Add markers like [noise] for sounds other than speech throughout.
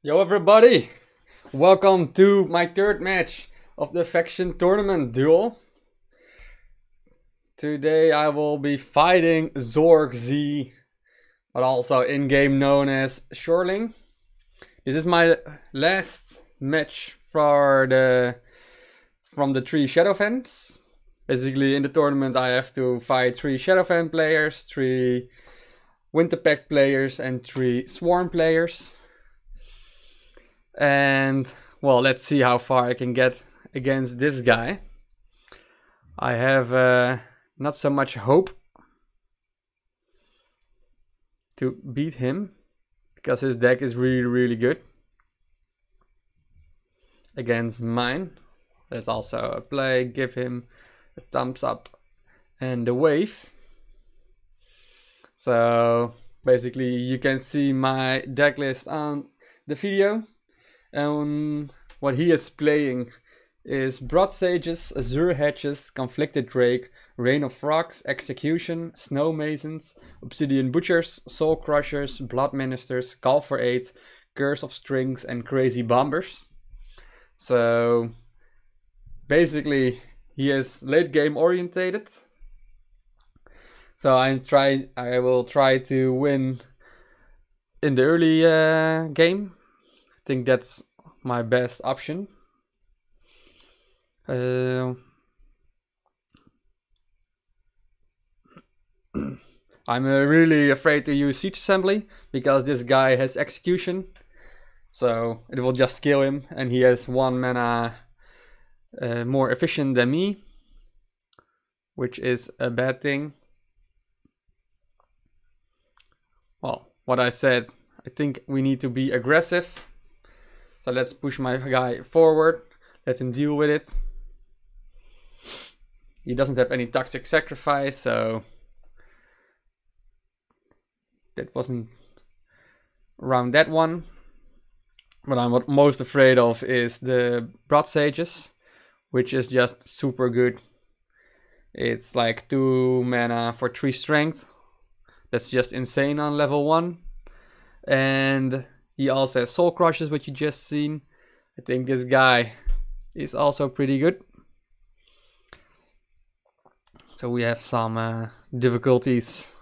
Yo everybody! Welcome to my third match of the faction tournament duel. Today I will be fighting Zorcz, but also in-game known as Shorling. This is my last match for the from the three Shadowfens. Basically in the tournament I have to fight three Shadowfen players, three Winter Pact players and three Swarm players. And well, let's see how far I can get against this guy. I have uh, not so much hope to beat him because his deck is really, really good against mine. Let's also play, give him a thumbs up and a wave. So basically you can see my deck list on the video and what he is playing is Brood Sages, Azure Hatchers, Conflicted Drake, Rain of Frogs, Execution, Snow Masons, Obsidian Butchers, Soul Crushers, Blood Ministers, Call for Aid, Curse of Strings, and Crazy Bombers. So basically, he is late game orientated. So I'm trying. I will try to win in the early uh, game think that's my best option. Uh, [clears throat] I'm uh, really afraid to use Siege Assembly because this guy has Execution. So it will just kill him and he has one mana uh, more efficient than me. Which is a bad thing. Well, what I said, I think we need to be aggressive so let's push my guy forward. Let him deal with it. He doesn't have any toxic sacrifice, so that wasn't around that one. What I'm most afraid of is the Brood Sages, which is just super good. It's like 2 mana for 3 strength. That's just insane on level 1. And he also has Soul Crushers, which you just seen. I think this guy is also pretty good. So we have some uh, difficulties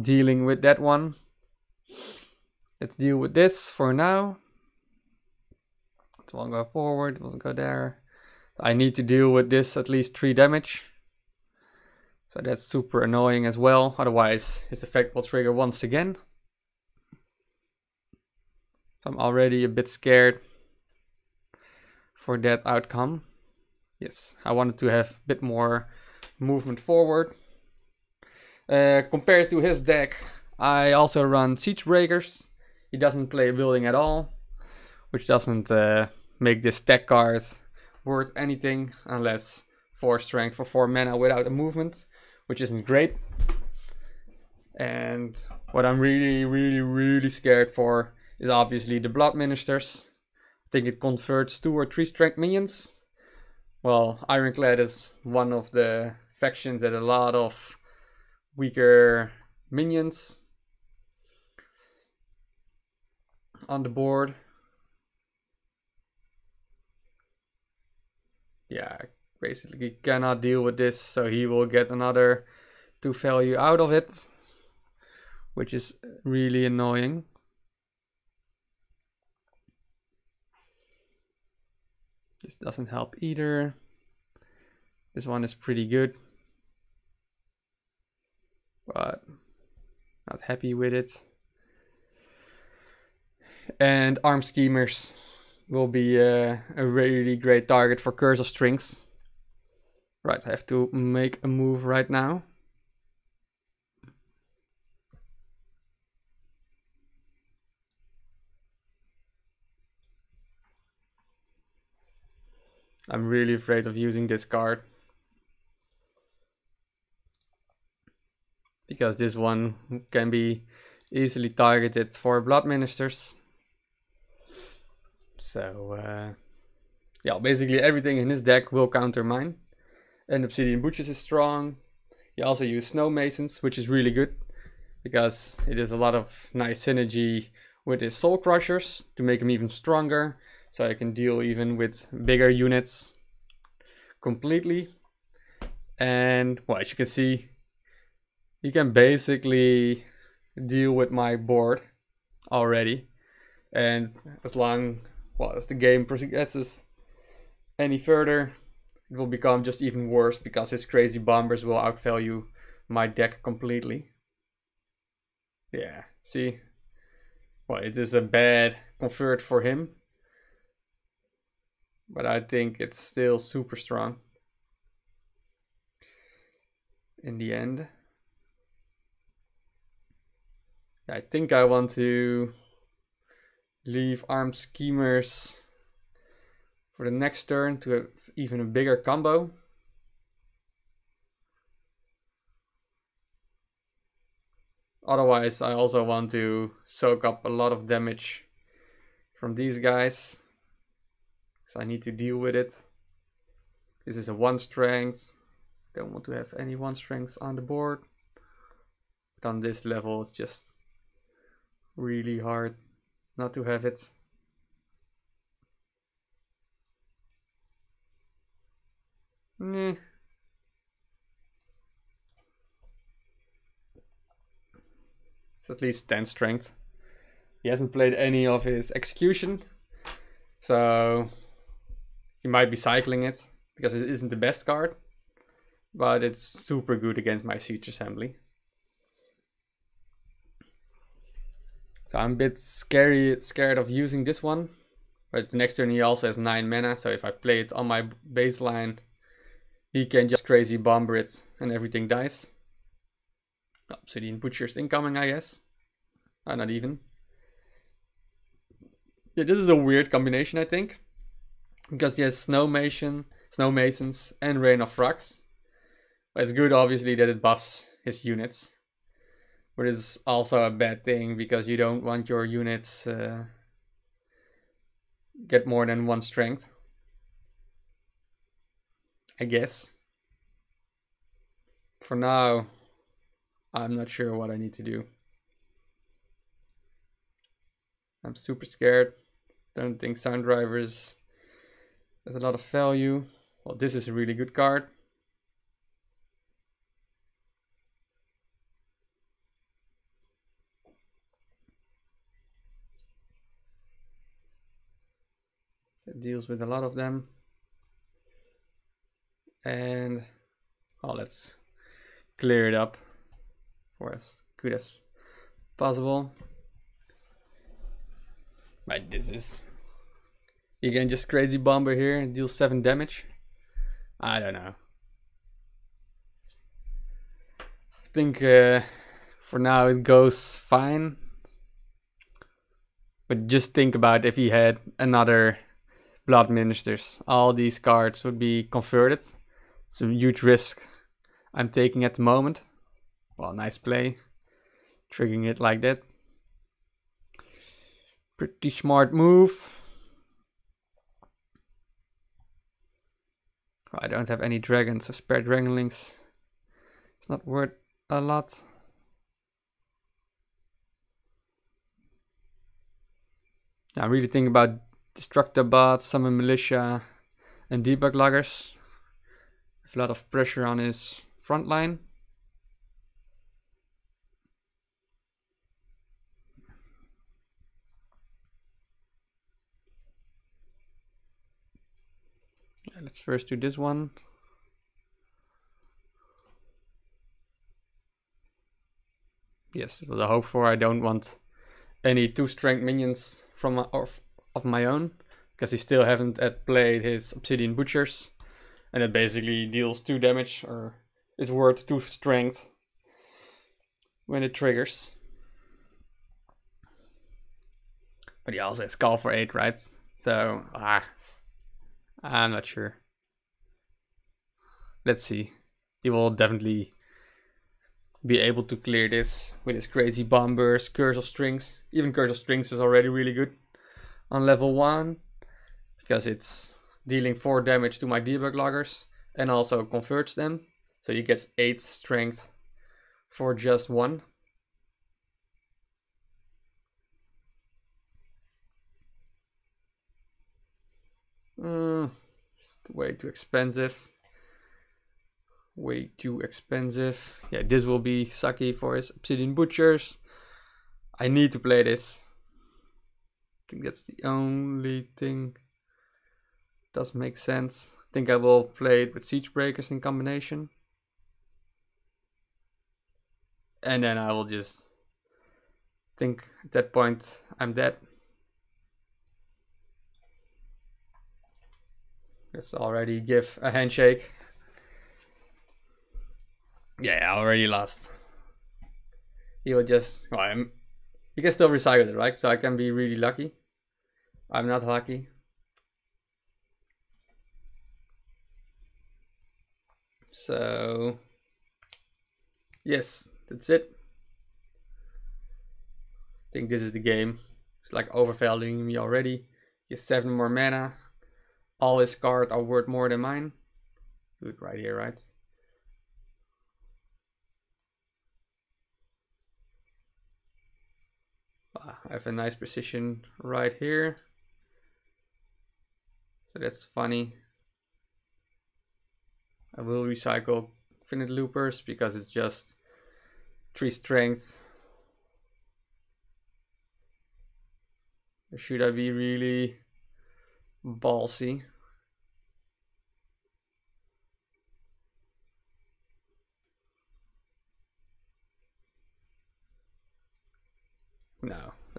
dealing with that one. Let's deal with this for now. It won't go forward, it won't go there. I need to deal with this at least 3 damage. So that's super annoying as well, otherwise his effect will trigger once again. So I'm already a bit scared for that outcome. Yes, I wanted to have a bit more movement forward. Uh, compared to his deck, I also run Siege Breakers. He doesn't play building at all, which doesn't uh, make this deck card worth anything unless 4 strength for 4 mana without a movement, which isn't great. And what I'm really, really, really scared for is obviously the Blood Ministers. I think it converts two or three strength minions. Well, Ironclad is one of the factions that a lot of weaker minions on the board. Yeah, basically cannot deal with this, so he will get another two value out of it, which is really annoying. This doesn't help either. This one is pretty good. But not happy with it. And armed schemers will be uh, a really great target for Curse of Strings. Right, I have to make a move right now. I'm really afraid of using this card. Because this one can be easily targeted for Blood Ministers. So, uh, yeah, basically everything in his deck will counter mine. And Obsidian Butchers is strong. He also use Snow Masons, which is really good. Because it is a lot of nice synergy with his Soul Crushers to make him even stronger, so I can deal even with bigger units completely. And well, as you can see, you can basically deal with my board already. And as long well as the game progresses any further, it will become just even worse because his crazy bombers will outvalue my deck completely. Yeah, see? Well, it is a bad convert for him. But I think it's still super strong. In the end. I think I want to leave armed schemers for the next turn to have even a bigger combo. Otherwise, I also want to soak up a lot of damage from these guys. So I need to deal with it. This is a one strength. Don't want to have any one strengths on the board. But on this level, it's just really hard not to have it. Nah. It's at least 10 strength. He hasn't played any of his execution. So he might be cycling it because it isn't the best card. But it's super good against my siege assembly. So I'm a bit scary, scared of using this one. But it's next turn he also has 9 mana, so if I play it on my baseline, he can just crazy bomber it and everything dies. Obsidian Butcher's incoming, I guess. Uh, not even. Yeah, this is a weird combination, I think. Because he has Snow Mason, Snow Masons, and Rain of Frogs. But it's good, obviously, that it buffs his units. But it's also a bad thing, because you don't want your units uh, get more than one strength. I guess. For now, I'm not sure what I need to do. I'm super scared. Don't think Sound Drivers has a lot of value. Well, this is a really good card. It deals with a lot of them. And oh, let's clear it up for as good as possible. But this is again just crazy bomber here and deal seven damage. I don't know. I think uh, for now it goes fine. But just think about if he had another Blood Ministers. All these cards would be converted. It's a huge risk I'm taking at the moment. Well, nice play. Triggering it like that. Pretty smart move. I don't have any dragons, so spare dragonlings. It's not worth a lot. I'm really thinking about Destructobots, summon militia, and debug loggers. a lot of pressure on his front line. Let's first do this one. Yes, it was a hope for. I don't want any two strength minions from of, of my own because he still haven't played his Obsidian Butchers, and it basically deals two damage or is worth two strength when it triggers. But he also has call for aid, right? So ah, I'm not sure. Let's see. He will definitely be able to clear this with his crazy bombers, curse of strings. Even curse of strings is already really good on level 1 because it's dealing 4 damage to my debug loggers and also converts them. So he gets 8 strength for just 1. Mm, it's way too expensive. Way too expensive. Yeah, this will be sucky for his Obsidian Butchers. I need to play this. I think that's the only thing does make sense. I think I will play it with Siege Breakers in combination. And then I will just think at that point I'm dead. Let's already give a handshake. Yeah, I already lost. He will just, well, I'm, you can still recycle it, right? So I can be really lucky. I'm not lucky. So, yes, that's it. I think this is the game. It's like overvaluing me already. Has seven more mana. All his cards are worth more than mine. It right here, right? Ah, I have a nice precision right here. So that's funny. I will recycle infinite loopers because it's just three strength. Or should I be really ballsy?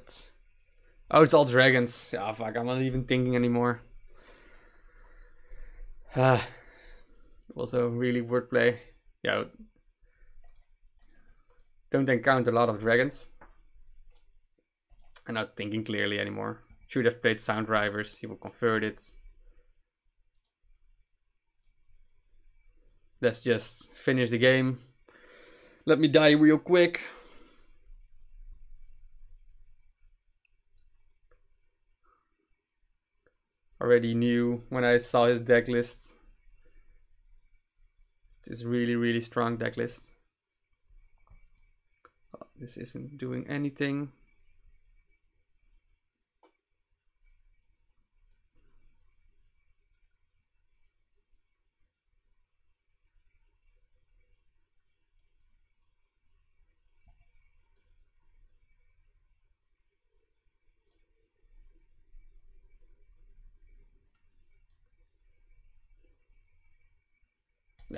That's... Oh, it's all dragons. Yeah, fuck, I'm not even thinking anymore. Ah. Also really wordplay. Yeah. Don't encounter a lot of dragons. I'm not thinking clearly anymore. Should have played sound drivers, he will convert it. Let's just finish the game. Let me die real quick. Already knew when I saw his deck list this really, really strong deck list. Oh, this isn't doing anything.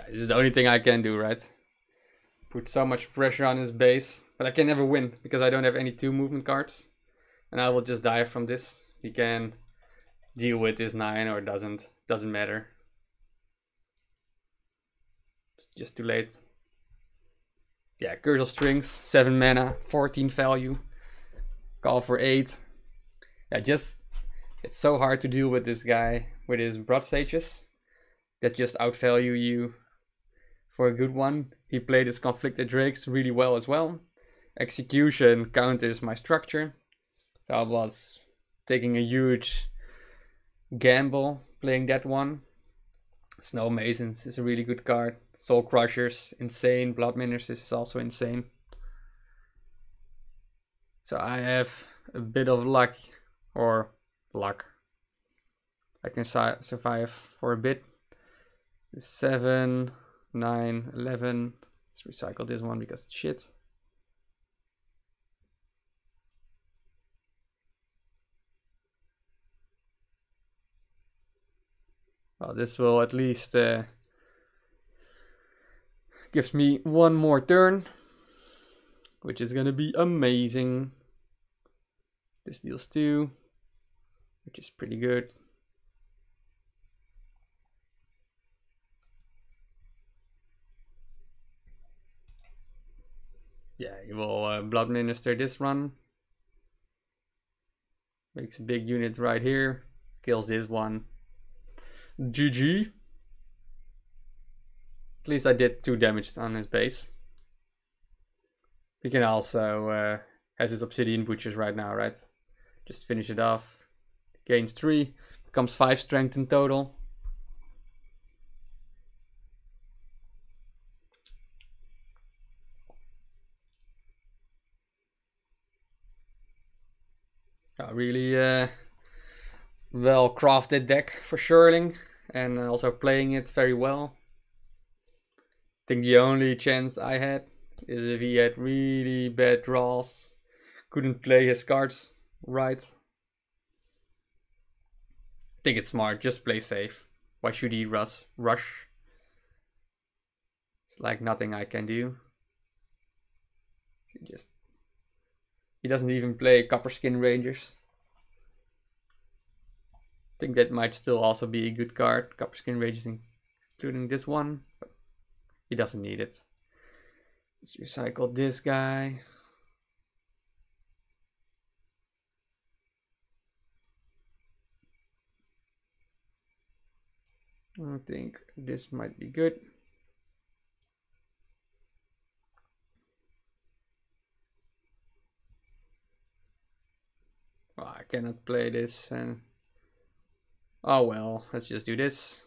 This is the only thing I can do, right? Put so much pressure on his base. But I can never win because I don't have any two movement cards. And I will just die from this. He can deal with this 9 or doesn't. Doesn't matter. It's just too late. Yeah, Curse Strings, 7 mana, 14 value. Call for Aid. Yeah, just... It's so hard to deal with this guy with his Brood Sages that just outvalue you for a good one. He played his Conflicted Drakes really well as well. Execution counters my structure. So I was taking a huge gamble playing that one. Snow Masons is a really good card. Soul Crushers, insane. Blood Ministers is also insane. So I have a bit of luck, or luck. I can survive for a bit. Seven, 9, 11. Let's recycle this one because it's shit. Well, this will at least uh, gives me one more turn, which is gonna be amazing. This deals two, which is pretty good. Yeah, he will uh, Blood Minister this run. Makes a big unit right here. Kills this one. GG. At least I did 2 damage on his base. He can also, uh, has his Obsidian Butchers right now, right? Just finish it off. Gains 3. Becomes 5 strength in total. Really uh, well crafted deck for Shorling and also playing it very well. I think the only chance I had is if he had really bad draws, couldn't play his cards right. I think it's smart, just play safe. Why should he rush? Rush. It's like nothing I can do. He just he doesn't even play Copperskin Rangers. Think that might still also be a good card, Copper Copperskin Rangers including this one, but he doesn't need it. Let's recycle this guy. I think this might be good. Oh, I cannot play this and oh well, let's just do this.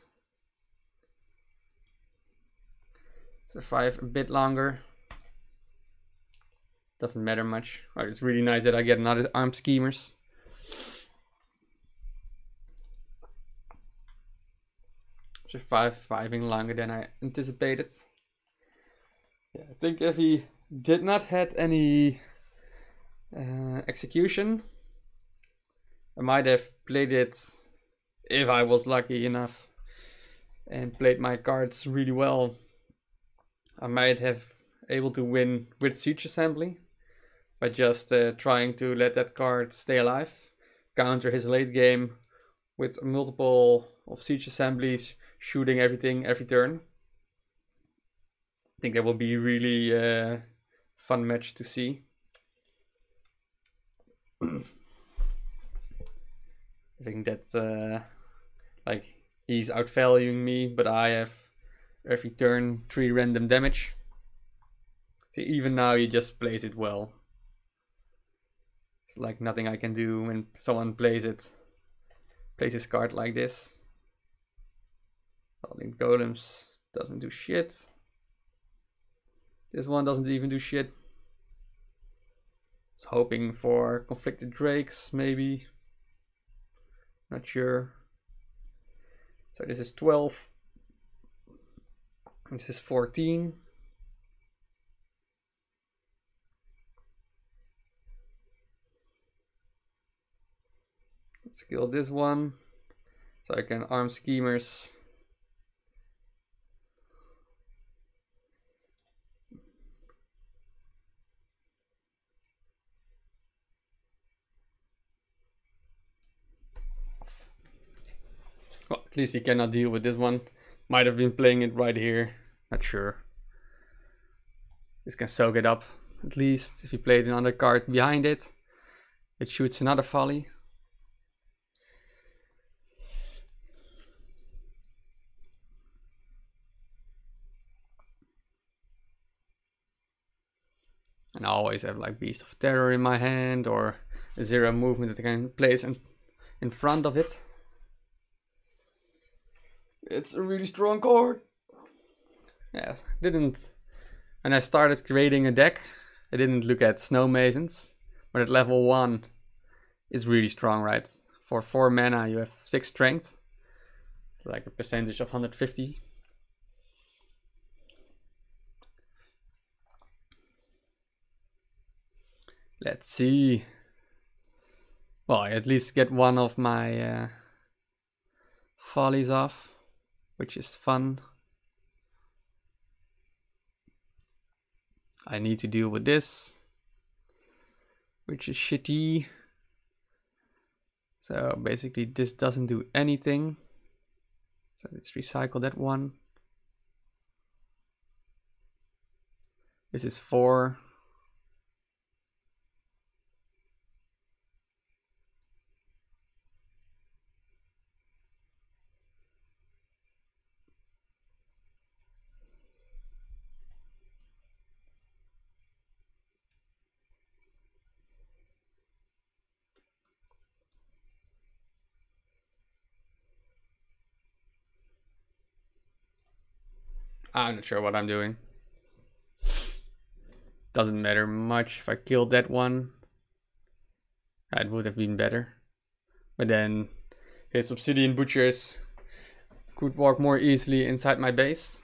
Survive a bit longer. Doesn't matter much. Oh, it's really nice that I get another armed schemers. Surviving longer than I anticipated. Yeah, I think if he did not had any uh, execution, I might have played it if I was lucky enough and played my cards really well. I might have able to win with siege assembly by just uh, trying to let that card stay alive, counter his late game with multiple of siege assemblies, shooting everything every turn. I think that will be really uh, fun match to see. [clears throat] I think that uh, like he's outvaluing me, but I have every turn three random damage. See, even now he just plays it well. It's like nothing I can do when someone plays it. Plays his card like this. Building golems doesn't do shit. This one doesn't even do shit. I was hoping for conflicted drakes, maybe. Not sure. So this is 12. This is 14. Let's kill this one. So I can armed schemers. Well, at least he cannot deal with this one. Might have been playing it right here. Not sure. This can soak it up. At least if he played another card behind it, it shoots another volley. And I always have like Beast of Terror in my hand or a zero movement that I can place in, in front of it. It's a really strong card. Yes, didn't. When I started creating a deck, I didn't look at Snow Masons, but at level 1, it's really strong, right? For 4 mana, you have 6 strength, like a percentage of 150. Let's see. Well, I at least get one of my uh, follies off which is fun. I need to deal with this, which is shitty. So basically this doesn't do anything. So let's recycle that one. This is four. I'm not sure what I'm doing. Doesn't matter much if I killed that one. That would have been better. But then his Obsidian Butchers could walk more easily inside my base.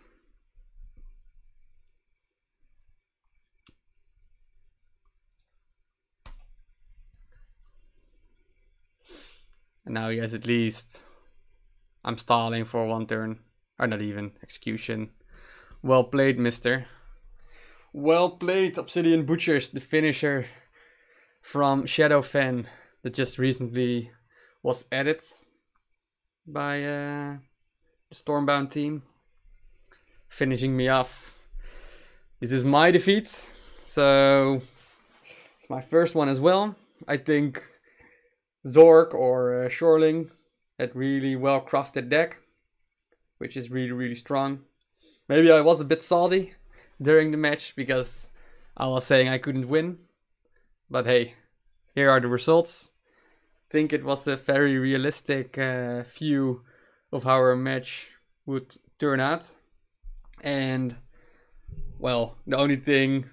And now he has at least... I'm stalling for one turn. Or not even. Execution. Well played, mister. Well played, Obsidian Butchers, the finisher from Shadowfen that just recently was added by uh, the Stormbound team. Finishing me off. This is my defeat, so it's my first one as well. I think Zorcz or uh, Shorling had really well crafted deck, which is really, really strong. Maybe I was a bit salty during the match because I was saying I couldn't win. But hey, here are the results. I think it was a very realistic uh, view of how our match would turn out. And well, the only thing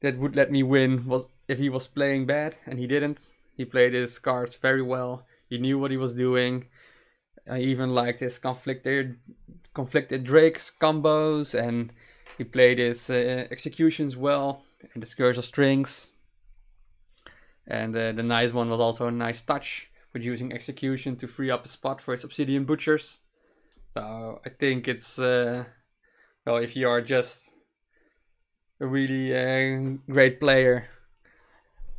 that would let me win was if he was playing bad, and he didn't. He played his cards very well. He knew what he was doing. I even liked his conflicted, conflicted Drakes combos, and he played his uh, executions well, and the Scourge of Strings. And uh, the nice one was also a nice touch with using execution to free up a spot for his Obsidian Butchers. So I think it's, uh, well, if you are just a really uh, great player,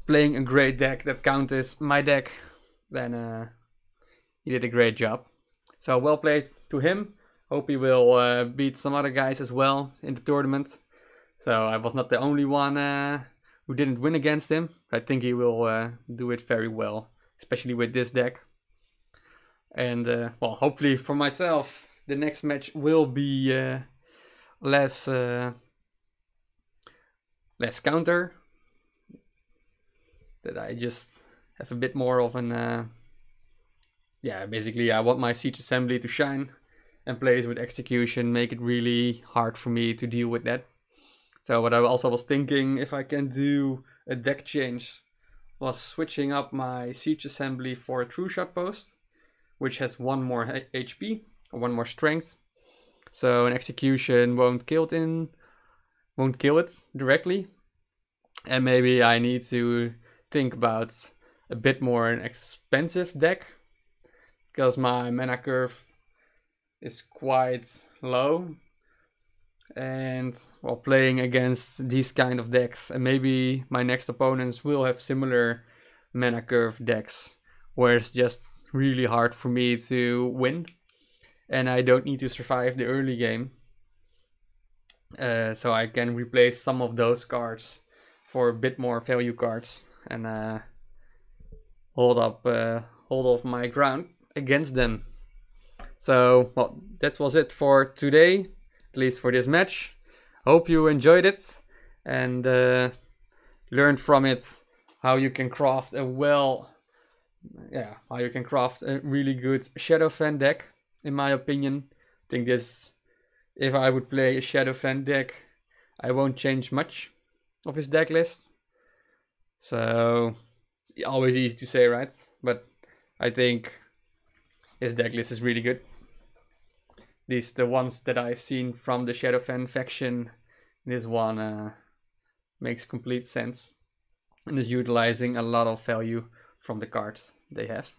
playing a great deck that counters my deck, then uh, he did a great job. So well played to him. Hope he will uh, beat some other guys as well in the tournament. So I was not the only one uh, who didn't win against him. I think he will uh, do it very well, especially with this deck. And uh, well, hopefully for myself, the next match will be uh, less uh, less counter. That I just have a bit more of an yeah. Basically, I want my siege assembly to shine and play it with execution, make it really hard for me to deal with that. So what I also was thinking, if I can do a deck change, was switching up my siege assembly for a Trueshot Post, which has one more HP or one more strength. So an execution won't kill it in, won't kill it directly. And maybe I need to think about a bit more an expensive deck because my mana curve is quite low. And while playing against these kind of decks and maybe my next opponents will have similar mana curve decks where it's just really hard for me to win. And I don't need to survive the early game. Uh, so I can replace some of those cards for a bit more value cards. And uh, hold up uh, hold off my ground against them so well that was it for today at least for this match. Hope you enjoyed it and uh, learned from it how you can craft a well, yeah, how you can craft a really good Shadowfen deck. In my opinion, I think this, if I would play a Shadowfen deck, I won't change much of his deck list. So it's always easy to say, right? But I think his deck list is really good These the ones that I've seen from the Shadowfen faction, this one uh, makes complete sense and is utilizing a lot of value from the cards they have.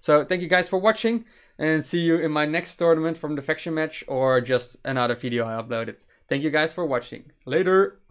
So thank you guys for watching and see you in my next tournament from the faction match or just another video I uploaded. Thank you guys for watching. Later!